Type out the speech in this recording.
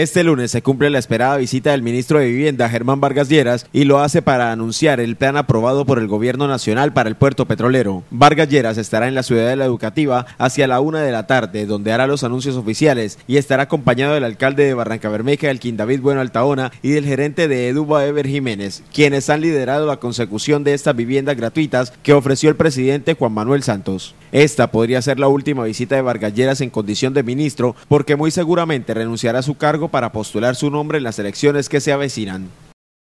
Este lunes se cumple la esperada visita del ministro de Vivienda, Germán Vargas Lleras, y lo hace para anunciar el plan aprobado por el Gobierno Nacional para el puerto petrolero. Vargas Lleras estará en la ciudad de la educativa hacia la una de la tarde, donde hará los anuncios oficiales y estará acompañado del alcalde de Barranca Bermeja, el David Bueno Altaona, y del gerente de Eduba Ever Jiménez, quienes han liderado la consecución de estas viviendas gratuitas que ofreció el presidente Juan Manuel Santos. Esta podría ser la última visita de Vargas Lleras en condición de ministro, porque muy seguramente renunciará a su cargo para postular su nombre en las elecciones que se avecinan.